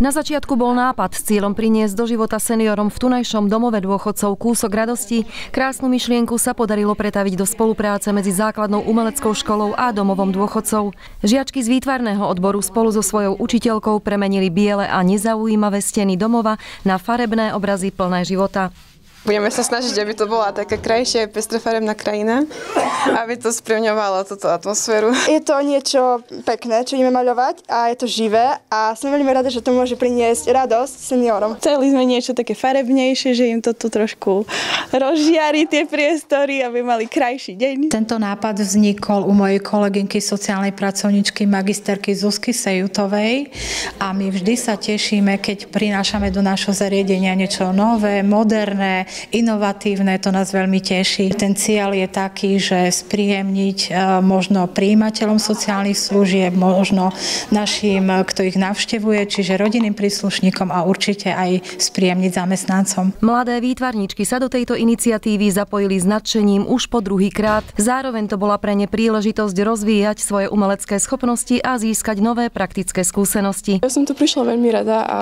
Na začiatku bol nápad s cieľom priniesť do života seniorom v tunajšom domove dôchodcov kúsok radosti. Krásnu myšlienku sa podarilo pretaviť do spolupráce medzi základnou umeleckou školou a domovom dôchodcov. Žiačky z výtvarného odboru spolu so svojou učiteľkou premenili biele a nezaujímavé steny domova na farebné obrazy plné života. Budeme sa snažiť, aby to bola taká krajšia, pestrofarebná krajina, aby to sprevňovalo túto atmosféru. Je to niečo pekné, čo ideme maľovať a je to živé a som veľmi rada, že to môže priniesť radosť seniorom. Chceli sme niečo také farebnejšie, že im to tu trošku rozžiari tie priestory, aby mali krajší deň. Tento nápad vznikol u mojej kolegynky sociálnej pracovničky magisterky Zuzky Sejutovej a my vždy sa tešíme, keď prinášame do našho zariadenia niečo nové, moderné, inovatívne, to nás veľmi teší. Ten cieľ je taký, že spríjemniť e, možno príjimateľom sociálnych služieb, možno našim, e, kto ich navštevuje, čiže rodinným príslušníkom a určite aj spríjemniť zamestnancom. Mladé výtvarničky sa do tejto iniciatívy zapojili s nadšením už po druhý krát. Zároveň to bola pre ne príležitosť rozvíjať svoje umelecké schopnosti a získať nové praktické skúsenosti. Ja som tu prišla veľmi rada a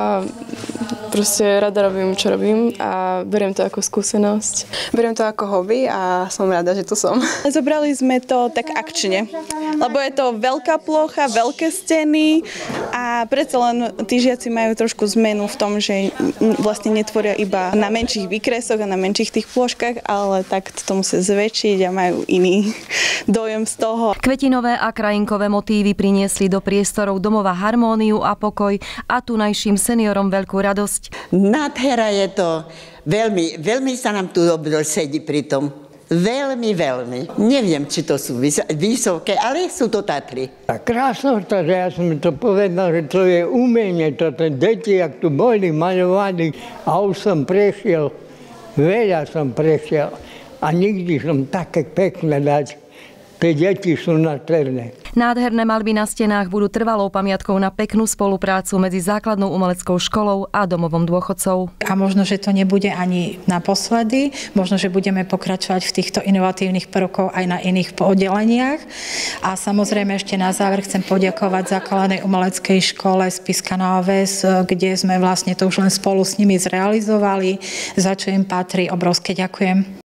proste rada robím, čo robím a beriem to ako skúsenosť. Beriem to ako hobby a som rada, že tu som. Zobrali sme to tak akčne, lebo je to veľká plocha, veľké steny a predsa len tí žiaci majú trošku zmenu v tom, že vlastne netvoria iba na menších výkresoch a na menších tých ploškách, ale tak to musia zväčšiť a majú iný dojem z toho. Kvetinové a krajinkové motívy priniesli do priestorov domova harmóniu a pokoj a tunajším seniorom veľkú radosť radosť. Nádhera je to. Veľmi, veľmi sa nám tu dobro sedí pri tom. Veľmi, veľmi. Neviem, či to sú vysoké, ale sú to Tatry. A krásno to, že ja som to povedal, že to je umenie, to ten deti, ak tu boli maľovaní a už som prešiel, veľa som prešiel a nikdy som také pekné dať Tie deti sú nádherné. Nádherné malby na stenách budú trvalou pamiatkou na peknú spoluprácu medzi základnou umeleckou školou a domovom dôchodcov. A možno, že to nebude ani naposledy, možno, že budeme pokračovať v týchto inovatívnych prvkov aj na iných oddeleniach. A samozrejme ešte na záver chcem poďakovať základnej umeleckej škole Spiska Noves, kde sme vlastne to už len spolu s nimi zrealizovali, za čo im patrí obrovské ďakujem.